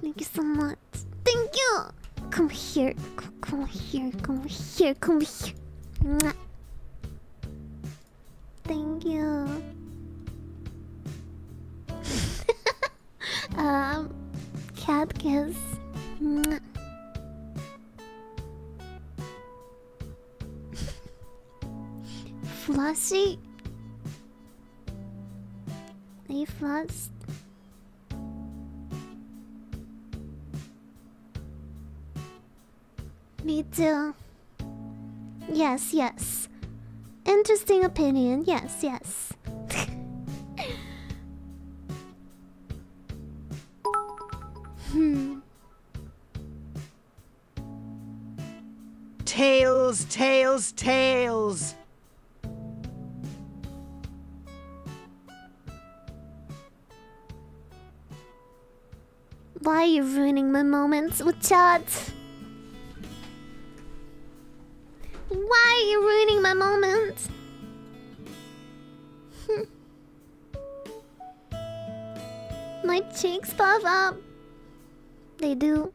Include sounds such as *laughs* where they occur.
Thank you so much. Thank you. Come here. Come, come here. Come here. Come here. Mwah. Thank you. *laughs* um, cat kiss. Mwah. *laughs* Flossy. Are you flossed? Me too. Yes, yes. Interesting opinion. Yes, yes. *laughs* hmm. Tails, tails, tails. Why are you ruining my moments with chat? Why are you ruining my moment? *laughs* my cheeks puff up. They do.